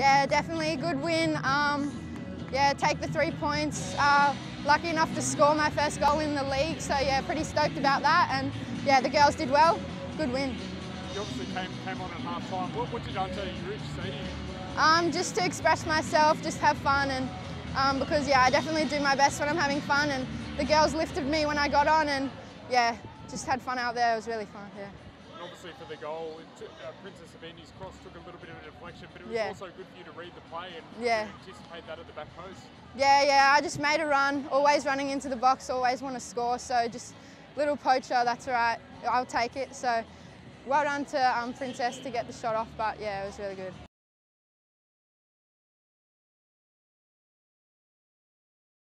Yeah, definitely a good win. Um, yeah, take the three points. Uh, lucky enough to score my first goal in the league, so yeah, pretty stoked about that. And yeah, the girls did well. Good win. You obviously came, came on at half time. What, what did Ante Juric say to you? Um, just to express myself, just have fun, and um, because yeah, I definitely do my best when I'm having fun. And the girls lifted me when I got on, and yeah, just had fun out there. It was really fun. Yeah. And obviously for the goal, it took, uh, Princess Ibini's cross took a little bit of a deflection, but it was Yeah. also good for you to read the play and Yeah. anticipate that at the back post. Yeah, yeah, I just made a run, always running into the box, always want to score, so just little poacher, that's all right, I'll take it. So well done to um, Princess to get the shot off, but yeah, it was really good.